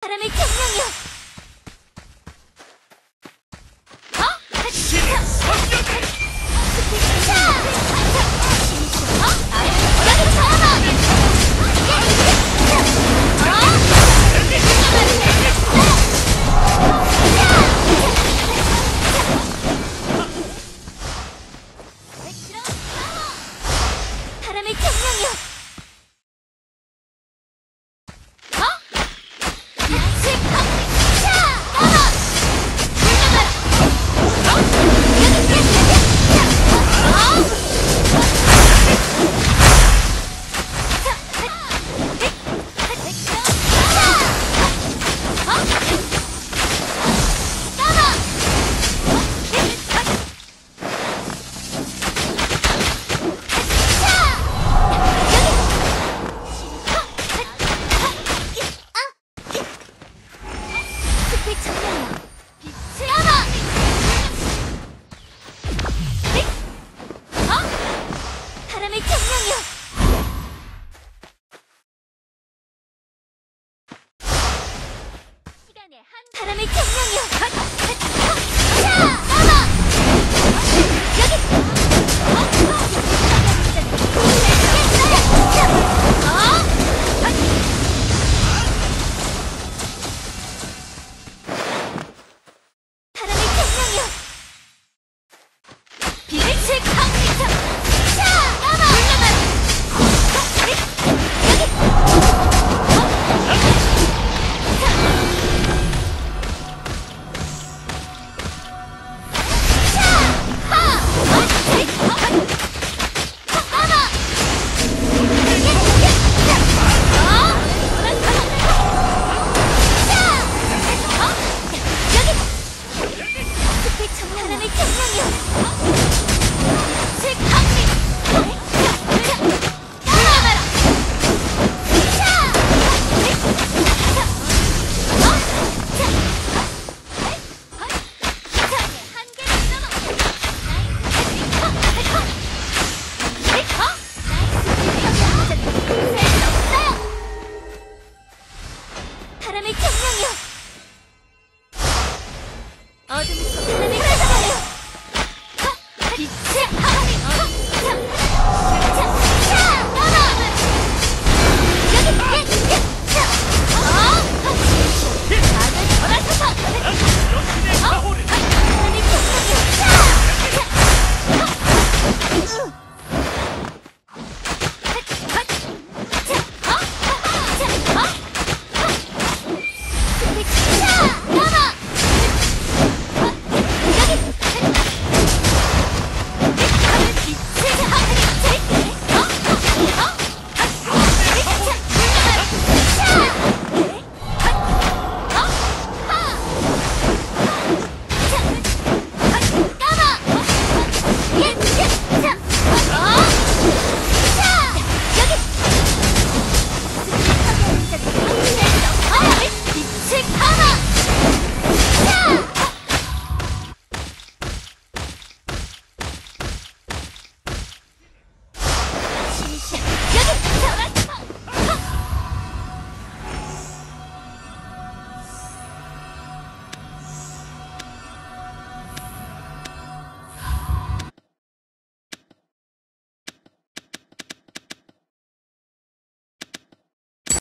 바람의 성령 자! 어? 바람의 경량이여! 바람의 경량이여! めちゃんなんよあでもそんなよ